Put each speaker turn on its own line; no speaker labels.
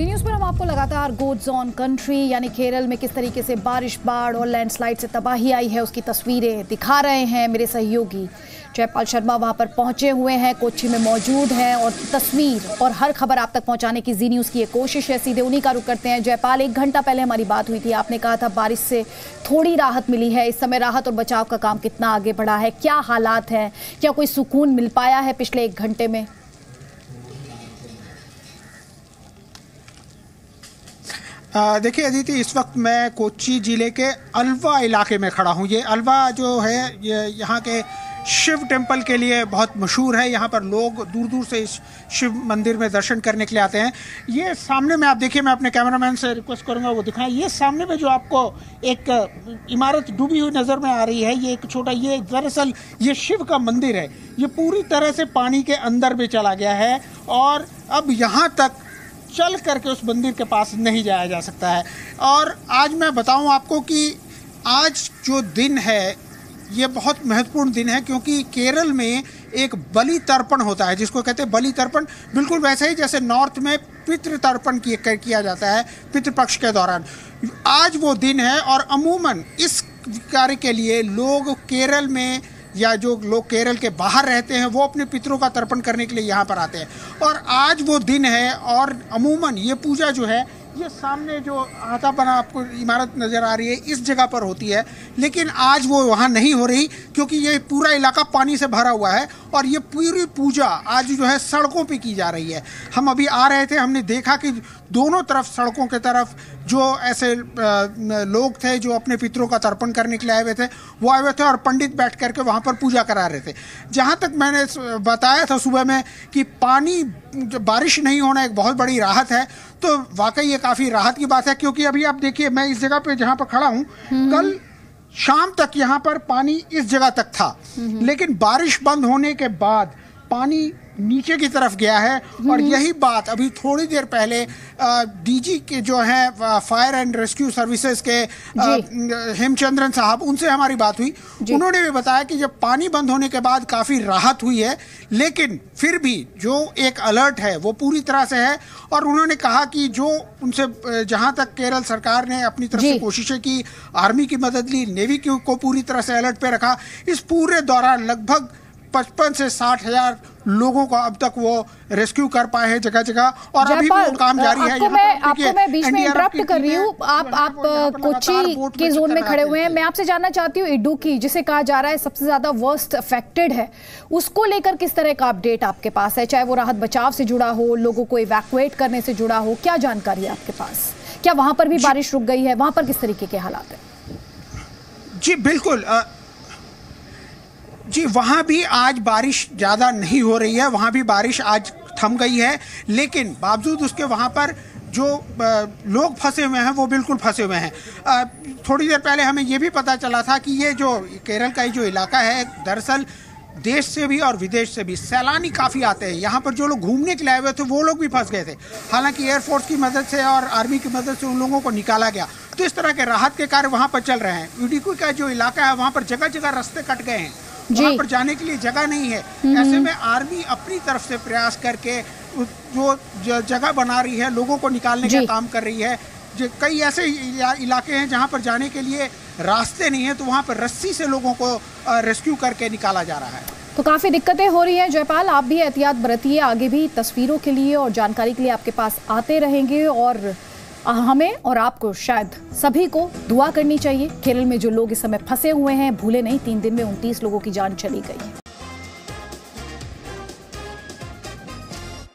जी news पर हम आपको लगातार गोड्स ऑन कंट्री यानी केरल में किस तरीके से बारिश, बाढ़ और लैंडस्लाइड से तबाही आई है, उसकी तस्वीरें दिखा रहे हैं मेरे सहयोगी। जयपाल शर्मा वहाँ पर पहुँचे हुए हैं, कोच्चि में मौजूद हैं और तस्वीर और हर खबर आप तक पहुँचाने की जी न्यूज़ की एक कोशिश है। सीधे उन्हीं का रुख करते हैं। जयपाल, एक घंटा पहले हमारी बात हुई थी, आपने कहा था बारिश से थोड़ी राहत मिली है। इस समय राहत और बचाव का काम कितना आगे बढ़ा है? क्या हालात हैं? क्या कोई सुकून मिल पाया है पिछले एक घंटे में?
देखिए अदिति, इस वक्त मैं कोची ज़िले के अलवा इलाके में खड़ा हूँ। ये अलवा जो है, ये यहाँ के शिव टेंपल के लिए बहुत मशहूर है। यहाँ पर लोग दूर दूर से इस शिव मंदिर में दर्शन करने के लिए आते हैं। ये सामने में आप देखिए, मैं अपने कैमरामैन से रिक्वेस्ट करूँगा, वो दिखाएँ। ये सामने में जो आपको एक इमारत डूबी हुई नज़र में आ रही है, ये एक छोटा, ये दरअसल ये शिव का मंदिर है। ये पूरी तरह से पानी के अंदर में चला गया है और अब यहाँ तक चल करके उस मंदिर के पास नहीं जाया जा सकता है। और आज मैं बताऊँ आपको कि आज जो दिन है, ये बहुत महत्वपूर्ण दिन है क्योंकि केरल में एक बलि तर्पण होता है, जिसको कहते हैं बलि तर्पण। बिल्कुल वैसे ही जैसे नॉर्थ में पितृ तर्पण किया जाता है पितृपक्ष के दौरान। आज वो दिन है और अमूमन इस कार्य के लिए लोग केरल में या जो लोग केरल के बाहर रहते हैं, वो अपने पितरों का तर्पण करने के लिए यहाँ पर आते हैं। और आज वो दिन है, और अमूमन ये पूजा जो है, ये सामने जो आता बना आपको इमारत नज़र आ रही है, इस जगह पर होती है। लेकिन आज वो वहाँ नहीं हो रही, क्योंकि ये पूरा इलाका पानी से भरा हुआ है और ये पूरी पूजा आज जो है सड़कों पे की जा रही है हम अभी आ रहे थे हमने देखा कि दोनों तरफ़ सड़कों के तरफ़ जो ऐसे लोग थे जो अपने पितरों का तर्पण करने के लिए आए हुए थे वो आए हुए थे और पंडित बैठ करके वहाँ पर पूजा करा रहे थे जहाँ तक मैंने बताया था सुबह में कि पानी बारिश नहीं होना एक बहुत बड़ी राहत है तो वाकई ये काफ़ी राहत की बात है क्योंकि अभी आप देखिए मैं इस जगह पे जहाँ पर खड़ा हूँ हम्म। कल शाम तक यहाँ पर पानी इस जगह तक था हम्म। लेकिन बारिश बंद होने के बाद पानी नीचे की तरफ़ गया है और हम्म। यही बात अभी थोड़ी देर पहले डीजी के जो हैं फायर एंड रेस्क्यू सर्विसेज़ के हेमचंद्रन साहब उनसे हमारी बात हुई। उन्होंने भी बताया कि जब पानी बंद होने के बाद काफ़ी राहत हुई है लेकिन फिर भी जो एक अलर्ट है वो पूरी तरह से है और उन्होंने कहा कि जो उनसे जहाँ तक केरल सरकार ने अपनी तरफ़ से कोशिशें की आर्मी की मदद ली नेवी को पूरी तरह से अलर्ट पे रखा इस पूरे दौरान लगभग पचपन से साठ हज़ार लोगों को अब तक वो रेस्क्यू कर पाए हैं जगह जगह और अभी भी वो काम जारी है।
मैं आपको मैं बीच में इंटरप्ट कर रही हूँ। आप आप कोची के जोन में खड़े हुए हैं। मैं आपसे जानना चाहती हूँ इडुकी जिसे कहा जा रहा है सबसे ज़्यादा वर्स्ट अफेक्टेड है उसको लेकर किस तरह का अपडेट आपके पास है? चाहे वो राहत बचाव से जुड़ा हो लोगों को इवैक्यूएट करने से जुड़ा हो क्या जानकारी है आपके पास? क्या वहाँ पर भी बारिश रुक गई है? वहाँ पर किस तरीके के हालात है?
जी बिल्कुल जी, वहाँ भी आज बारिश ज़्यादा नहीं हो रही है, वहाँ भी बारिश आज थम गई है, लेकिन बावजूद उसके वहाँ पर जो लोग फंसे हुए हैं, वो बिल्कुल फंसे हुए हैं। थोड़ी देर पहले हमें ये भी पता चला था कि ये जो केरल का ये जो इलाका है, दरअसल देश से भी और विदेश से भी सैलानी काफ़ी आते हैं। यहाँ पर जो लोग घूमने के लिए आए हुए थे, वो लोग भी फंस गए थे। हालाँकि एयरफोर्स की मदद से और आर्मी की मदद से उन लोगों को निकाला गया। तो इस तरह के राहत के कार्य वहाँ पर चल रहे हैं। यूडीकू का जो इलाका है, वहाँ पर जगह जगह रास्ते कट गए हैं। वहाँ पर जाने के लिए जगह नहीं है। हम्म, ऐसे हम्म। में आर्मी अपनी तरफ़ से प्रयास करके जो जगह बना रही है लोगों को निकालने का काम कर रही है। कई ऐसे इलाके हैं जहाँ पर जाने के लिए रास्ते नहीं है तो वहाँ पर रस्सी से लोगों को रेस्क्यू करके निकाला जा रहा है।
तो काफ़ी दिक्कतें हो रही हैं जयपाल। आप भी एहतियात बरतिए आगे भी तस्वीरों के लिए और जानकारी के लिए आपके पास आते रहेंगे और हमें और आपको शायद सभी को दुआ करनी चाहिए। केरल में जो लोग इस समय फंसे हुए हैं, भूले नहीं, तीन दिन में उनतीस लोगों की जान चली गई।